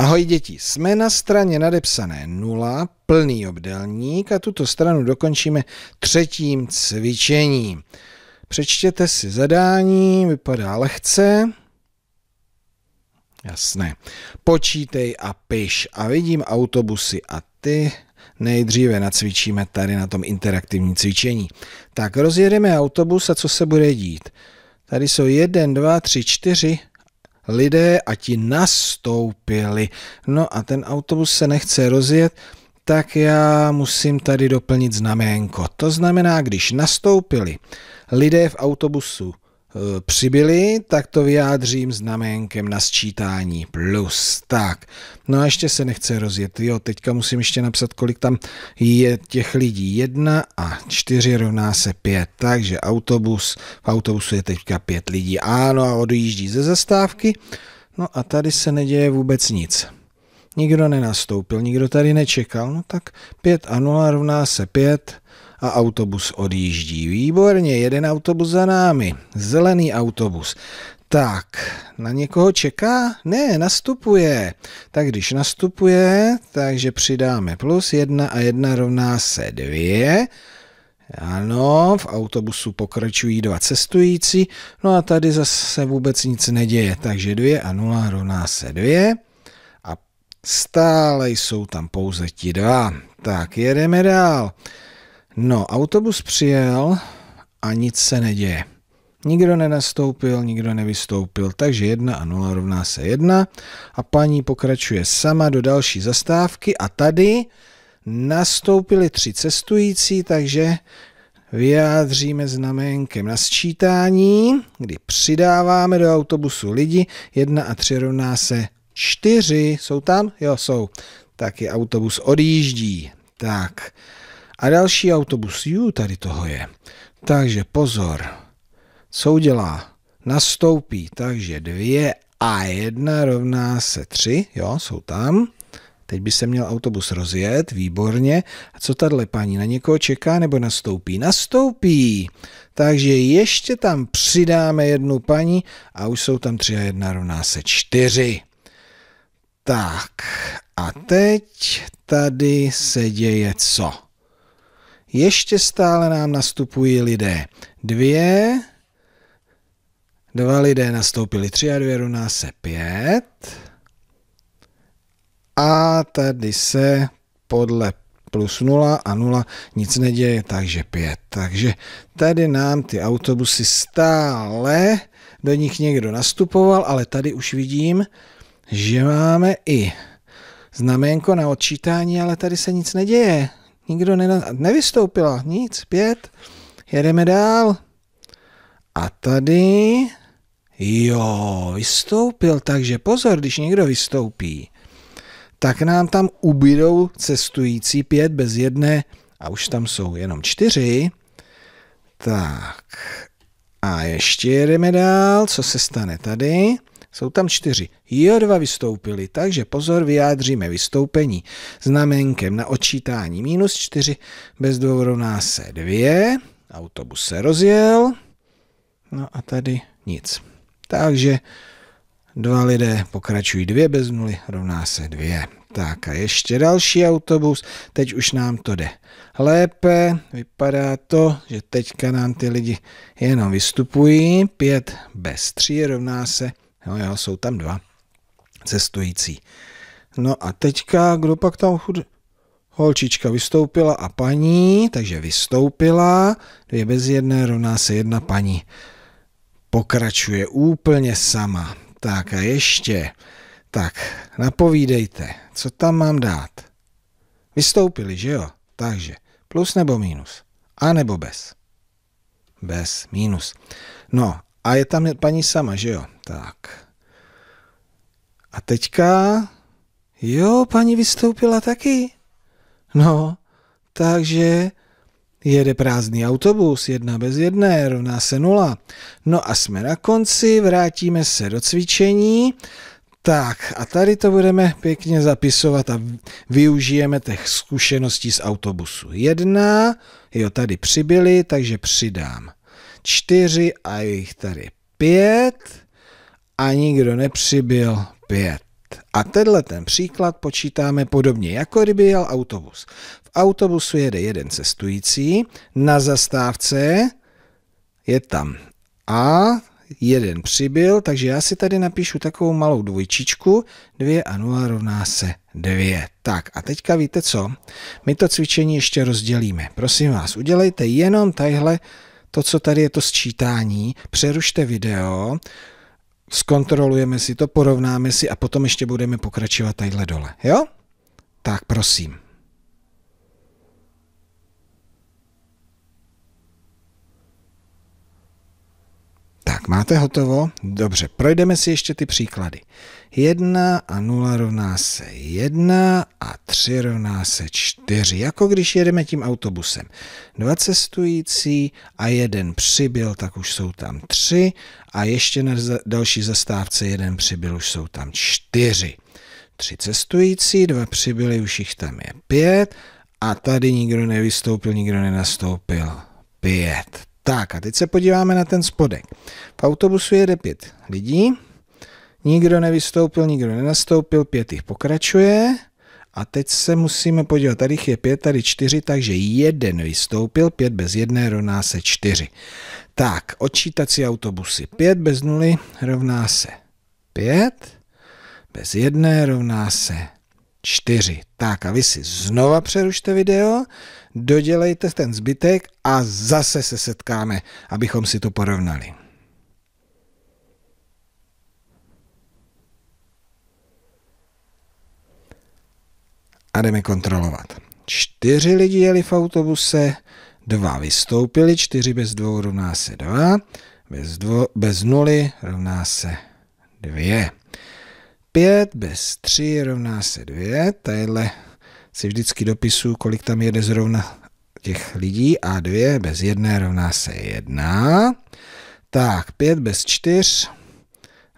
Ahoj děti, jsme na straně nadepsané 0, plný obdelník a tuto stranu dokončíme třetím cvičením. Přečtěte si zadání, vypadá lehce. Jasné. Počítej a piš. A vidím autobusy a ty nejdříve nacvičíme tady na tom interaktivním cvičení. Tak rozjedeme autobus a co se bude dít? Tady jsou 1, 2, 3, 4 lidé a ti nastoupili. No a ten autobus se nechce rozjet, tak já musím tady doplnit znaménko. To znamená, když nastoupili lidé v autobusu e, přibyli, tak to vyjádřím znaménkem na sčítání plus. Tak, no a ještě se nechce rozjet. Jo, teďka musím ještě napsat, kolik tam je těch lidí. Jedna a čtyři rovná se pět. Takže autobus, v autobusu je teďka pět lidí. Ano, a odjíždí ze zastávky. No a tady se neděje vůbec nic. Nikdo nenastoupil, nikdo tady nečekal. No tak 5 a 0 rovná se 5 a autobus odjíždí. Výborně, jeden autobus za námi. Zelený autobus. Tak, na někoho čeká? Ne, nastupuje. Tak když nastupuje, takže přidáme plus 1 a 1 rovná se 2. Ano, v autobusu pokračují dva cestující, no a tady zase vůbec nic neděje, takže 2 a 0 rovná se 2 a stále jsou tam pouze ti dva. Tak, jedeme dál. No, autobus přijel a nic se neděje. Nikdo nenastoupil, nikdo nevystoupil, takže 1 a 0 rovná se 1 a paní pokračuje sama do další zastávky a tady nastoupili tři cestující, takže vyjádříme znamenkem na sčítání, kdy přidáváme do autobusu lidi, 1 a 3 rovná se 4. Jsou tam? Jo, jsou. Taky autobus odjíždí. Tak. A další autobus, ju, tady toho je. Takže pozor, co udělá? Nastoupí, takže 2 a 1 rovná se 3, jo, jsou tam. Teď by se měl autobus rozjet, výborně. A co tahle paní na někoho čeká nebo nastoupí? Nastoupí. Takže ještě tam přidáme jednu paní a už jsou tam 3 a 1 rovná se 4. Tak a teď tady se děje co? Ještě stále nám nastupují lidé. Dvě, dva lidé nastoupili, tři a dvě rovná se pět. A tady se podle plus 0 a 0 nic neděje, takže 5. Takže tady nám ty autobusy stále, do nich někdo nastupoval, ale tady už vidím, že máme i znamenko na odčítání, ale tady se nic neděje. Nikdo nena, nevystoupila, nic, pět. Jedeme dál. A tady, jo, vystoupil, takže pozor, když někdo vystoupí, tak nám tam ubydou cestující pět bez jedné a už tam jsou jenom čtyři. Tak a ještě jedeme dál, co se stane tady. Jsou tam čtyři. Jo, dva vystoupili, takže pozor, vyjádříme vystoupení znamenkem na odčítání minus čtyři, bez dvou rovná se dvě, autobus se rozjel, no a tady nic. Takže dva lidé pokračují dvě bez nuly, rovná se dvě. Tak a ještě další autobus, teď už nám to jde lépe, vypadá to, že teďka nám ty lidi jenom vystupují, pět bez tří rovná se Jo, jo, jsou tam dva cestující. No a teďka, kdo pak tam chud... Holčička vystoupila a paní, takže vystoupila, dvě bez jedné rovná se jedna paní. Pokračuje úplně sama. Tak a ještě. Tak, napovídejte, co tam mám dát. Vystoupili, že jo? Takže plus nebo minus? A nebo bez? Bez, minus. No a je tam paní sama, že jo? Tak. A teďka, jo, paní vystoupila taky. No, takže jede prázdný autobus, jedna bez jedné, rovná se nula. No a jsme na konci, vrátíme se do cvičení. Tak a tady to budeme pěkně zapisovat a využijeme těch zkušeností z autobusu. Jedna, jo, tady přibyli, takže přidám čtyři a jich tady pět a nikdo nepřibyl pět. A tenhle ten příklad počítáme podobně, jako kdyby jel autobus. V autobusu jede jeden cestující, na zastávce je tam A, jeden přibyl, takže já si tady napíšu takovou malou dvojčičku, 2 a 0 rovná se 2. Tak a teďka víte co? My to cvičení ještě rozdělíme. Prosím vás, udělejte jenom tadyhle to, co tady je to sčítání, přerušte video, zkontrolujeme si to, porovnáme si a potom ještě budeme pokračovat tadyhle dole. Jo? Tak prosím. Tak, máte hotovo? Dobře, projdeme si ještě ty příklady. 1 a 0 rovná se 1 a 3 rovná se 4, jako když jedeme tím autobusem. Dva cestující a jeden přibyl, tak už jsou tam 3 a ještě na další zastávce jeden přibyl, už jsou tam 4. Tři cestující, dva přibyli, už jich tam je 5 a tady nikdo nevystoupil, nikdo nenastoupil. 5. Tak a teď se podíváme na ten spodek. V autobusu jede pět lidí, nikdo nevystoupil, nikdo nenastoupil, pět jich pokračuje a teď se musíme podívat, tady je pět, tady čtyři, takže jeden vystoupil, pět bez jedné rovná se čtyři. Tak, odčítací autobusy. Pět bez nuly rovná se pět, bez jedné rovná se čtyři. Tak a vy si znova přerušte video, dodělejte ten zbytek a zase se setkáme, abychom si to porovnali. A jdeme kontrolovat. Čtyři lidi jeli v autobuse, dva vystoupili, čtyři bez dvou rovná se dva, bez, dvo, bez nuly rovná se dvě. 5 bez 3 rovná se 2. Tadyhle si vždycky dopisu, kolik tam jede zrovna těch lidí a 2 bez 1 rovná se 1. Tak, 5 bez 4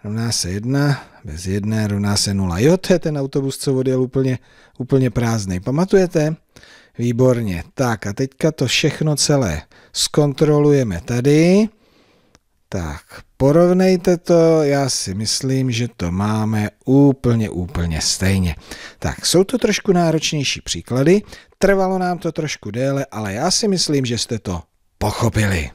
rovná se 1, bez 1 rovná se 0. Jo, to je ten autobus, co odjel úplně, úplně prázdný. Pamatujete? Výborně. Tak a teďka to všechno celé zkontrolujeme tady. Tak, porovnejte to, já si myslím, že to máme úplně, úplně stejně. Tak, jsou to trošku náročnější příklady, trvalo nám to trošku déle, ale já si myslím, že jste to pochopili.